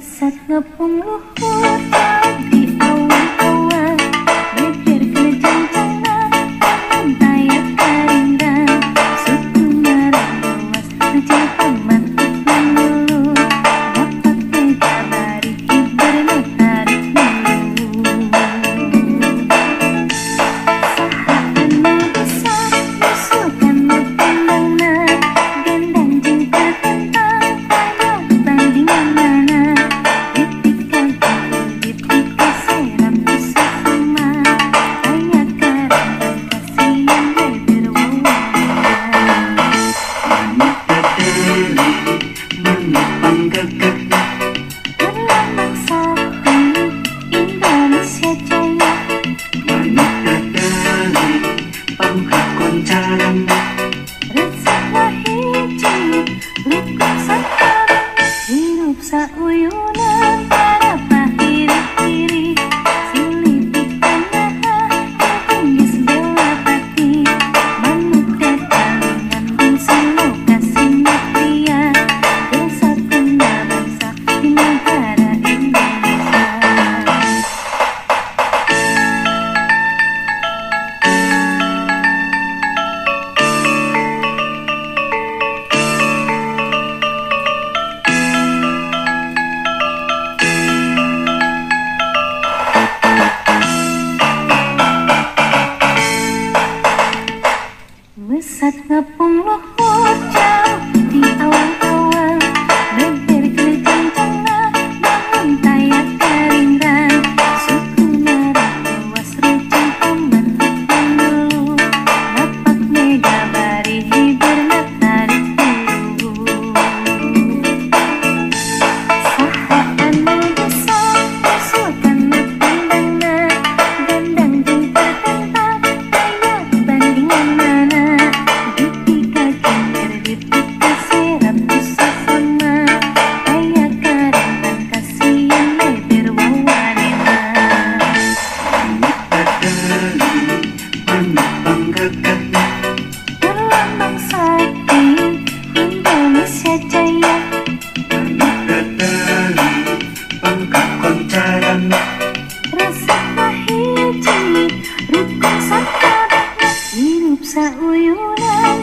Sesat ngepung luhur. Sa punglo hujan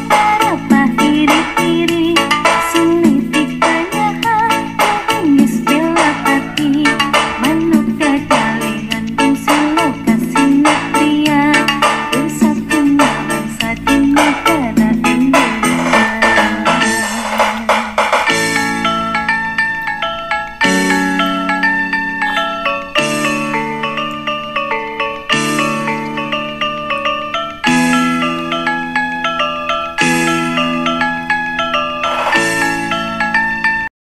terlepas diri-diri